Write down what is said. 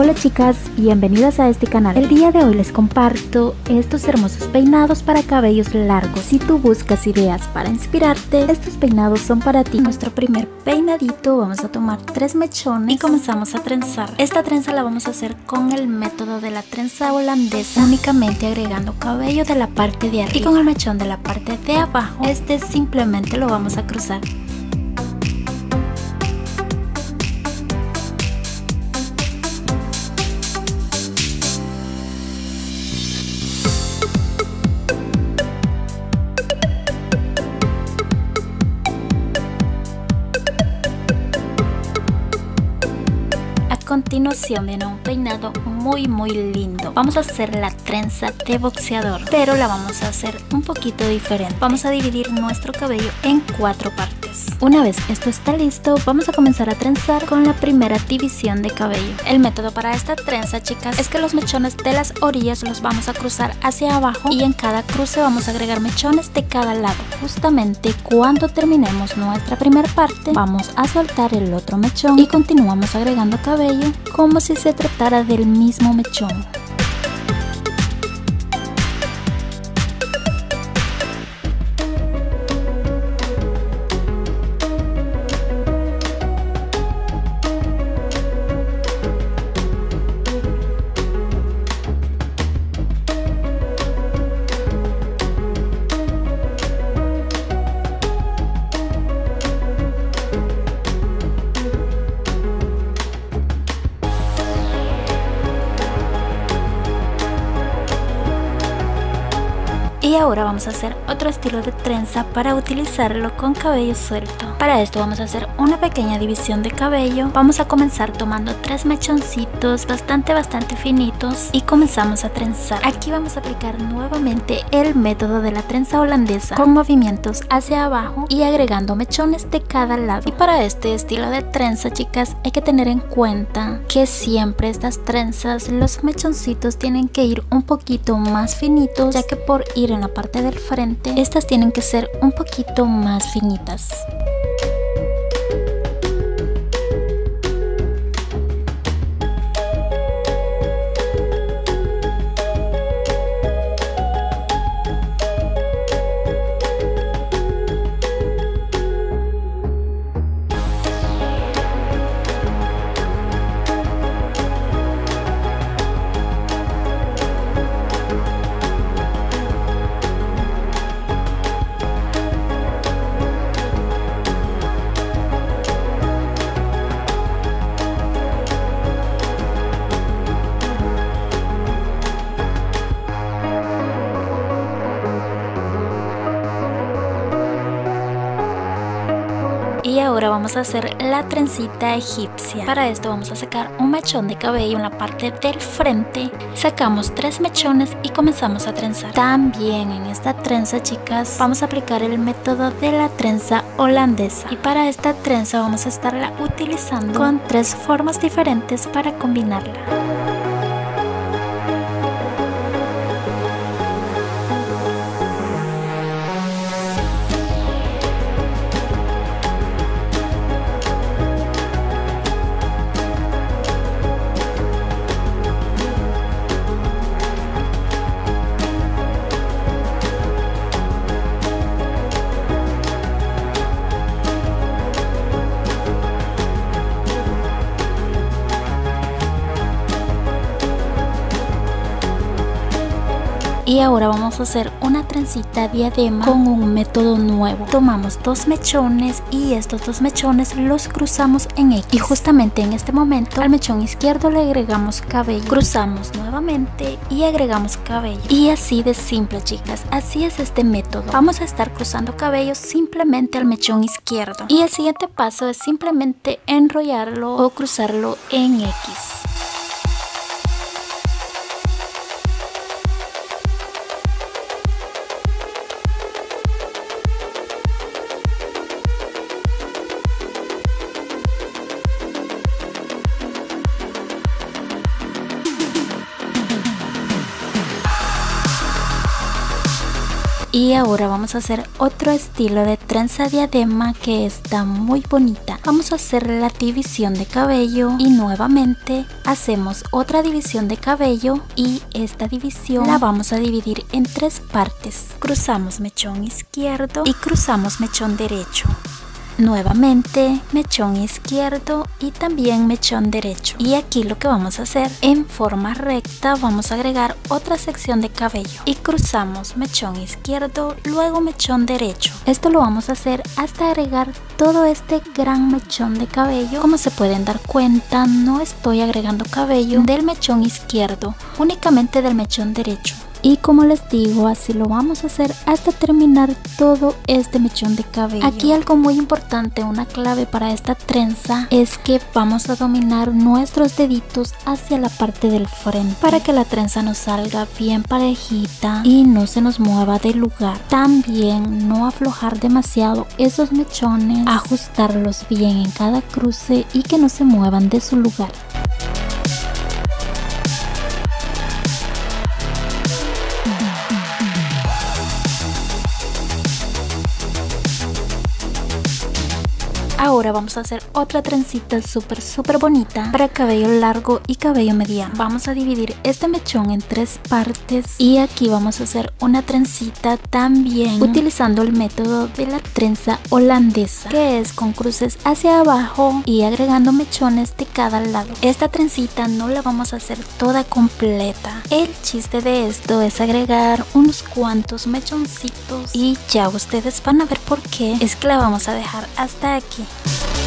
Hola chicas, bienvenidas a este canal. El día de hoy les comparto estos hermosos peinados para cabellos largos. Si tú buscas ideas para inspirarte, estos peinados son para ti. Nuestro primer peinadito, vamos a tomar tres mechones y comenzamos a trenzar. Esta trenza la vamos a hacer con el método de la trenza holandesa, únicamente agregando cabello de la parte de arriba y con el mechón de la parte de abajo. Este simplemente lo vamos a cruzar. Continuación viene un peinado muy muy lindo. Vamos a hacer la trenza de boxeador, pero la vamos a hacer un poquito diferente. Vamos a dividir nuestro cabello en cuatro partes. Una vez esto está listo, vamos a comenzar a trenzar con la primera división de cabello. El método para esta trenza, chicas, es que los mechones de las orillas los vamos a cruzar hacia abajo y en cada cruce vamos a agregar mechones de cada lado. Justamente cuando terminemos nuestra primera parte, vamos a soltar el otro mechón y continuamos agregando cabello como si se tratara del mismo mechón. Y ahora vamos a hacer otro estilo de trenza para utilizarlo con cabello suelto. Para esto vamos a hacer una pequeña división de cabello. Vamos a comenzar tomando tres mechoncitos bastante bastante finitos y comenzamos a trenzar. Aquí vamos a aplicar nuevamente el método de la trenza holandesa con movimientos hacia abajo y agregando mechones de cada lado. Y para este estilo de trenza chicas hay que tener en cuenta que siempre estas trenzas los mechoncitos tienen que ir un poquito más finitos ya que por ir en la parte del frente, estas tienen que ser un poquito más finitas. Vamos a hacer la trencita egipcia. Para esto vamos a sacar un mechón de cabello en la parte del frente. Sacamos tres mechones y comenzamos a trenzar. También en esta trenza, chicas, vamos a aplicar el método de la trenza holandesa. Y para esta trenza vamos a estarla utilizando con tres formas diferentes para combinarla. Y ahora vamos a hacer una trencita diadema con un método nuevo. Tomamos dos mechones y estos dos mechones los cruzamos en X. Y justamente en este momento al mechón izquierdo le agregamos cabello. Cruzamos nuevamente y agregamos cabello. Y así de simple chicas. Así es este método. Vamos a estar cruzando cabello simplemente al mechón izquierdo. Y el siguiente paso es simplemente enrollarlo o cruzarlo en X Y ahora vamos a hacer otro estilo de trenza diadema que está muy bonita. vamos a hacer la división de cabello y nuevamente hacemos otra división de cabello y esta división la vamos a dividir en tres partes. Cruzamos mechón izquierdo y cruzamos mechón derecho. Nuevamente mechón izquierdo y también mechón derecho. Y aquí lo que vamos a hacer en forma recta vamos a agregar otra sección de cabello y cruzamos mechón izquierdo luego mechón derecho. Esto lo vamos a hacer hasta agregar todo este gran mechón de cabello. Como se pueden dar cuenta no estoy agregando cabello del mechón izquierdo únicamente del mechón derecho y como les digo así lo vamos a hacer hasta terminar todo este mechón de cabello. Aquí algo muy importante una clave para esta trenza es que vamos a dominar nuestros deditos hacia la parte del frente para que la trenza nos salga bien parejita y no se nos mueva del lugar. También no aflojar demasiado esos mechones ajustarlos bien en cada cruce y que no se muevan de su lugar Ahora vamos a hacer otra trencita súper súper bonita para cabello largo y cabello mediano. Vamos a dividir este mechón en tres partes y aquí vamos a hacer una trencita también utilizando el método de la trenza holandesa que es con cruces hacia abajo y agregando mechones de cada lado. Esta trencita no la vamos a hacer toda completa. El chiste de esto es agregar unos cuantos mechoncitos y ya ustedes van a ver por qué es que la vamos a dejar hasta aquí. Bye.